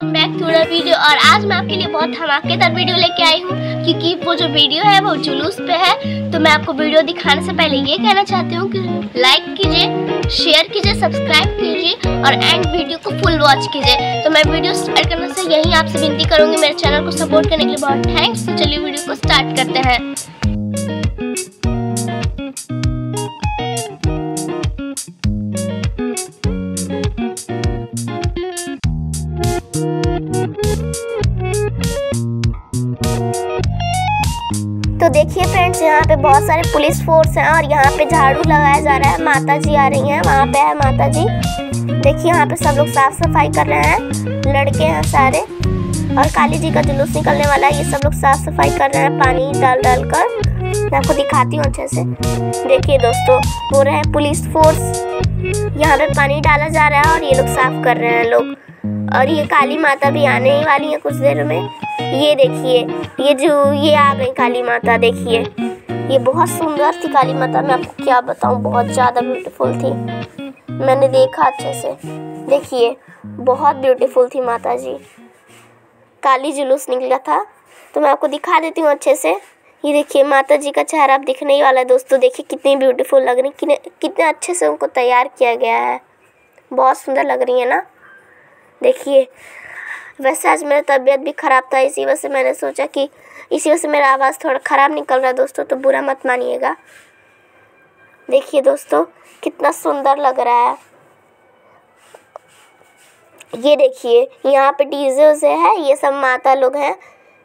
Back to video और आज मैं आपके लिए बहुत धमाकेदार वीडियो लेके आई हूँ, क्योंकि वो जो वीडियो है वो जुलूस पे है। तो मैं आपको वीडियो दिखाने से पहले ये कहना चाहती हूँ कि लाइक कीजिए शेयर कीजिए सब्सक्राइब कीजिए और एंड वीडियो को फुल वॉच कीजिए। तो मैं वीडियो स्टार्ट करने से यही आपसे विनती करूँगी, मेरे चैनल को सपोर्ट करने के लिए बहुत थैंक्स तो चलिए वीडियो को स्टार्ट करते हैं। देखिए फ्रेंड्स, यहाँ पे बहुत सारे पुलिस फोर्स हैं और यहाँ पे झाड़ू लगाया जा रहा है। माता जी आ रही हैं, वहाँ पे है माता जी देखिए यहाँ पे सब लोग साफ़ सफ़ाई कर रहे हैं, लड़के हैं सारे। और काली जी का जुलूस निकलने वाला है, ये सब लोग साफ़ सफ़ाई कर रहे हैं, पानी डाल डाल कर। मैं आपको दिखाती हूँ अच्छे से। देखिए दोस्तों वो रहे पुलिस फोर्स। यहाँ पे पानी डाला जा रहा है और ये लोग साफ़ कर रहे हैं लोग। और ये काली माता भी आने ही वाली है कुछ देर में। ये देखिए, ये जो, ये आ गई काली माता, देखिए। ये बहुत सुंदर थी काली माता, मैं आपको क्या बताऊँ, बहुत ज़्यादा ब्यूटीफुल थी। मैंने देखा अच्छे से। देखिए, बहुत ब्यूटीफुल थी माता जी काली जुलूस निकला था तो मैं आपको दिखा देती हूँ अच्छे से। ये देखिए माता जी का चेहरा अब दिखने ही वाला है दोस्तों। देखिए, कितनी ब्यूटीफुल लग रही कितने कितने अच्छे से उनको तैयार किया गया है। बहुत सुंदर लग रही है ना? देखिए वैसे आज मेरा तबीयत भी ख़राब था, इसी वजह से मैंने सोचा कि इसी वजह से मेरा आवाज़ थोड़ा ख़राब निकल रहा है। दोस्तों तो बुरा मत मानिएगा। देखिए दोस्तों, कितना सुंदर लग रहा है। ये देखिए, यहाँ पे डीजे उजे है, ये सब माता लोग हैं।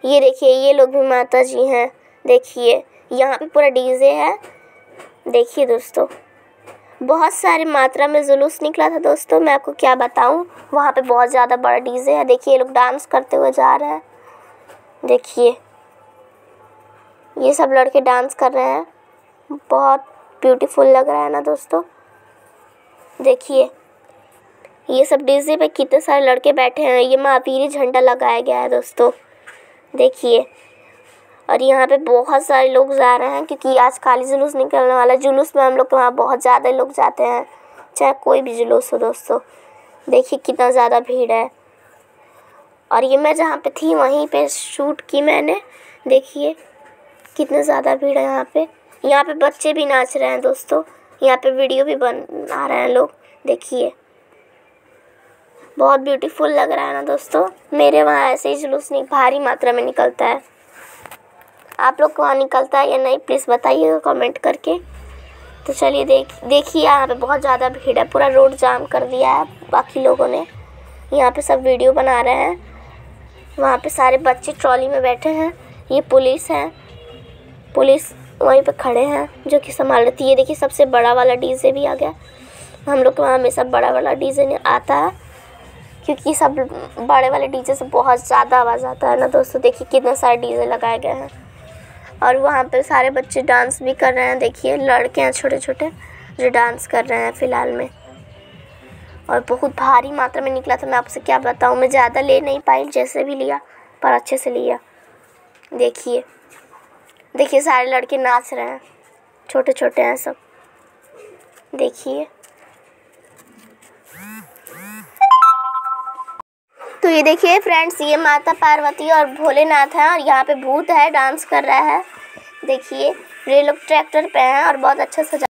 ये देखिए, ये लोग भी माता जी हैं। देखिए, यहाँ पे पूरा डीजे है। देखिए दोस्तों। बहुत सारी मात्रा में जुलूस निकला था दोस्तों, मैं आपको क्या बताऊँ? वहाँ पे बहुत ज़्यादा बड़ा डीजे है। देखिए, ये लोग डांस करते हुए जा रहे हैं। देखिए, ये सब लड़के डांस कर रहे हैं। बहुत ब्यूटीफुल लग रहा है ना दोस्तों? देखिए, ये सब डीजे पे कितने सारे लड़के बैठे हैं। ये महावीर झंडा लगाया गया है दोस्तों। देखिए और यहाँ पे बहुत सारे लोग जा रहे हैं क्योंकि आज काली जुलूस निकलने वाला है। जुलूस में हम लोग के वहाँ बहुत ज़्यादा लोग जाते हैं। चाहे कोई भी जुलूस हो दोस्तों। देखिए कितना ज़्यादा भीड़ है। और ये मैं जहाँ पे थी, वहीं पे शूट की मैंने। देखिए कितने ज़्यादा भीड़ है यहाँ पे। यहाँ पे बच्चे भी नाच रहे हैं दोस्तों। यहाँ पे वीडियो भी बना रहे हैं लोग। देखिए। बहुत ब्यूटीफुल लग रहा है ना दोस्तों। मेरे वहाँ ऐसे ही जुलूस नहीं, भारी मात्रा में निकलता है। आप लोग वहाँ निकलता है या नहीं प्लीज़ बताइएगा कमेंट करके। तो चलिए देख, देखिए यहाँ पे बहुत ज़्यादा भीड़ है, पूरा रोड जाम कर दिया है बाकी लोगों ने। यहाँ पे सब वीडियो बना रहे हैं। वहाँ पे सारे बच्चे ट्रॉली में बैठे हैं। ये पुलिस है। पुलिस वहीं पे खड़े हैं, जो कि संभाल रही थी ये देखिए सबसे बड़ा वाला डीजे भी आ गया। हम लोग के वहाँ हमेशा बड़ा वाला डीजे आता है, क्योंकि सब बड़े वाले डीजे से बहुत ज़्यादा आवाज़ आता है ना दोस्तों। देखिए कितने सारे डीजे लगाए गए हैं। और वहाँ पे सारे बच्चे डांस भी कर रहे हैं। देखिए, लड़के हैं छोटे छोटे जो डांस कर रहे हैं फ़िलहाल में। और बहुत भारी मात्रा में निकला था। मैं आपसे क्या बताऊँ? मैं ज़्यादा ले नहीं पाई, जैसे भी लिया, पर अच्छे से लिया। देखिए देखिए, सारे लड़के नाच रहे हैं। छोटे छोटे हैं सब। देखिए। तो ये देखिए फ्रेंड्स ये माता पार्वती और भोलेनाथ हैं और यहाँ पे भूत है डांस कर रहा है। देखिए, ये लोग ट्रैक्टर पे हैं और बहुत अच्छा सजा